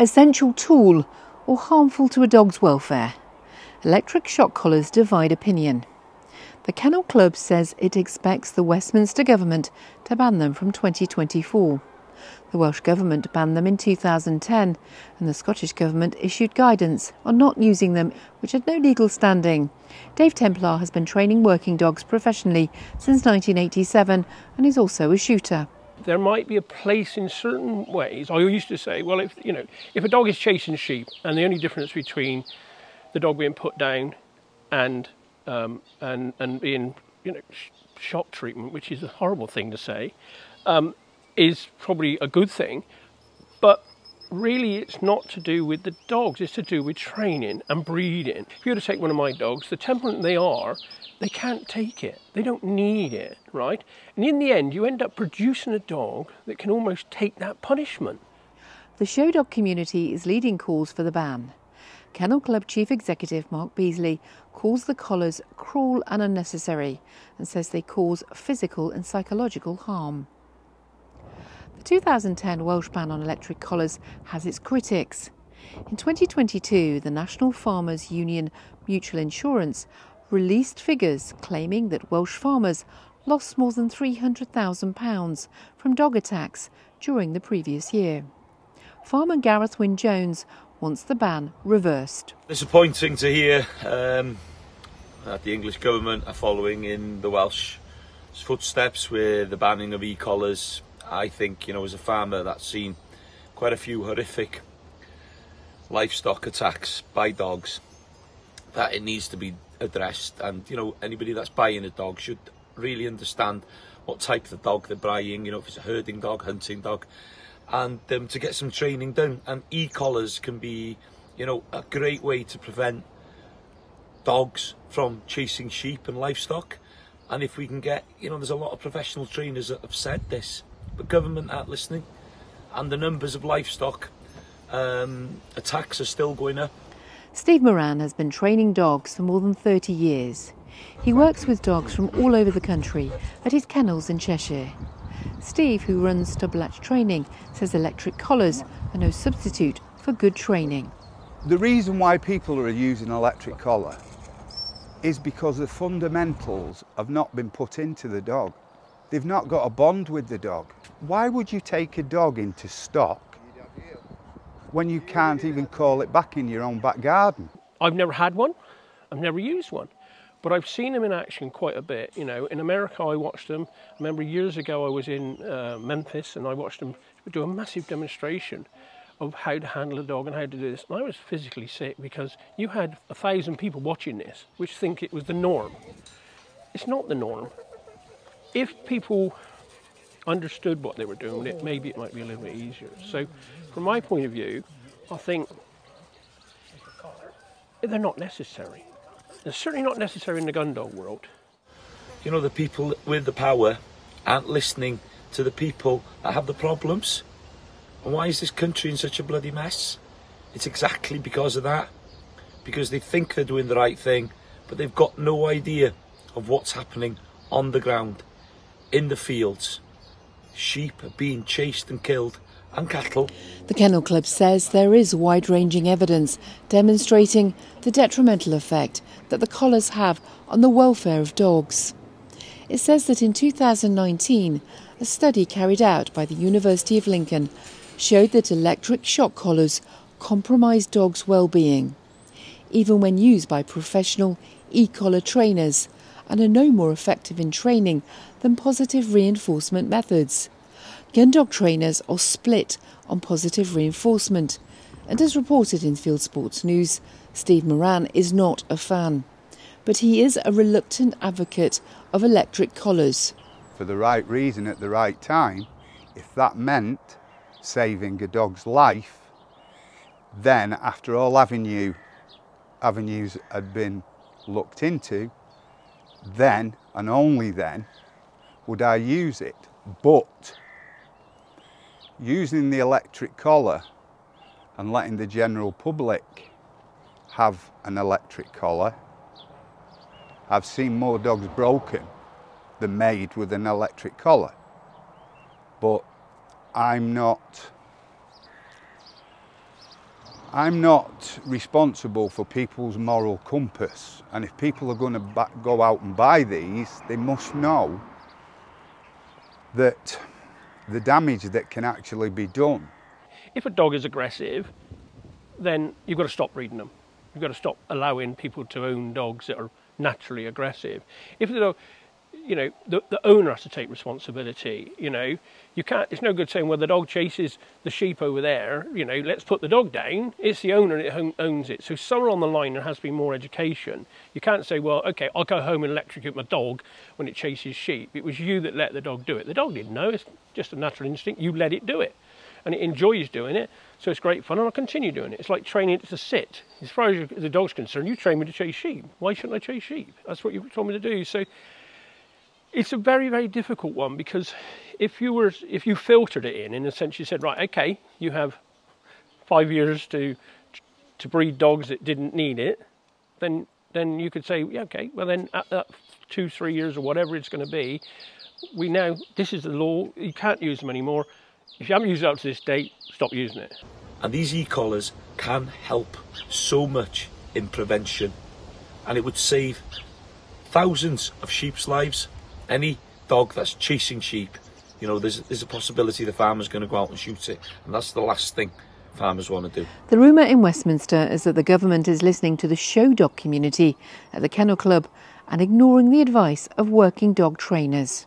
essential tool or harmful to a dog's welfare? Electric shock collars divide opinion. The Kennel Club says it expects the Westminster government to ban them from 2024. The Welsh Government banned them in 2010, and the Scottish Government issued guidance on not using them, which had no legal standing. Dave Templar has been training working dogs professionally since 1987 and is also a shooter. There might be a place in certain ways. I used to say, well, if you know, if a dog is chasing sheep, and the only difference between the dog being put down and um, and and being you know sh- shock treatment, which is a horrible thing to say, um, is probably a good thing, but really it's not to do with the dogs, it's to do with training and breeding. If you were to take one of my dogs, the temperament they are, they can't take it. They don't need it, right? And in the end, you end up producing a dog that can almost take that punishment. The show dog community is leading calls for the ban. Kennel Club Chief Executive Mark Beazley calls the collars cruel and unnecessary and says they cause physical and psychological harm. The 2010 Welsh ban on electric collars has its critics. In 2022, the National Farmers Union Mutual Insurance released figures claiming that Welsh farmers lost more than £300,000 from dog attacks during the previous year. Farmer Gareth Wyn Jones wants the ban reversed. Disappointing to hear um, that the English government are following in the Welsh footsteps with the banning of e-collars. I think, you know, as a farmer, that's seen quite a few horrific livestock attacks by dogs that it needs to be addressed. And you know anybody that's buying a dog should really understand what type of dog they're buying you know if it's a herding dog hunting dog and um, to get some training done. And e-collars can be you know a great way to prevent dogs from chasing sheep and livestock. And if we can get you know there's a lot of professional trainers that have said this but government aren't listening and the numbers of livestock um, attacks are still going up Steve Moran has been training dogs for more than 30 years. He works with dogs from all over the country at his kennels in Cheshire. Steve, who runs Stublach Training, says electric collars are no substitute for good training. The reason why people are using electric collar is because the fundamentals have not been put into the dog. They've not got a bond with the dog. Why would you take a dog into stock when you can't even call it back in your own back garden? I've never had one, I've never used one, but I've seen them in action quite a bit. You know, in America, I watched them. I remember years ago, I was in uh, Memphis and I watched them do a massive demonstration of how to handle a dog and how to do this. And I was physically sick because you had a thousand people watching this, which think it was the norm. It's not the norm. If people understood what they were doing, it maybe it might be a little bit easier. So, from my point of view, I think they're not necessary. They're certainly not necessary in the gun dog world. You know, the people with the power aren't listening to the people that have the problems. And why is this country in such a bloody mess? It's exactly because of that. Because they think they're doing the right thing, but they've got no idea of what's happening on the ground, in the fields. Sheep are being chased and killed, and cattle. The Kennel Club says there is wide ranging evidence demonstrating the detrimental effect that the collars have on the welfare of dogs. It says that in 2019, a study carried out by the University of Lincoln showed that electric shock collars compromise dogs' well-being, even when used by professional e-collar trainers, and are no more effective in training than positive reinforcement methods. Gun dog trainers are split on positive reinforcement, and as reported in Field Sports News, Steve Moran is not a fan. But he is a reluctant advocate of electric collars. For the right reason at the right time, if that meant saving a dog's life, then after all avenue avenues had been looked into, then and only then would I use it. But using the electric collar and letting the general public have an electric collar, I've seen more dogs broken than made with an electric collar. But I'm not I'm not responsible for people's moral compass, and if people are going to go out and buy these, they must know that the damage that can actually be done. If a dog is aggressive, then you've got to stop breeding them. You've got to stop allowing people to own dogs that are naturally aggressive. If the dog, you know, the, the owner has to take responsibility. You know, you can't. It's no good saying, well, the dog chases the sheep over there. You know, let's put the dog down. It's the owner that owns it. So somewhere on the line there has to be more education. You can't say, well, okay, I'll go home and electrocute my dog when it chases sheep. It was you that let the dog do it. The dog didn't know. It's just a natural instinct. You let it do it, and it enjoys doing it. So it's great fun, and I'll continue doing it. It's like training it to sit. As far as the dog's concerned, you train me to chase sheep. Why shouldn't I chase sheep? That's what you told me to do. So it's a very, very difficult one because if you were, if you filtered it in, in the sense you said, right, okay, you have five years to to breed dogs that didn't need it, then then you could say, yeah, okay, well then at that two, three years or whatever it's going to be, we now this is the law. You can't use them anymore. If you haven't used it up to this date, stop using it. And these e-collars can help so much in prevention, and it would save thousands of sheep's lives any dog that's chasing sheep, you know, there's, there's a possibility the farmer's going to go out and shoot it. And that's the last thing farmers want to do. The rumour in Westminster is that the government is listening to the show dog community at the Kennel Club and ignoring the advice of working dog trainers.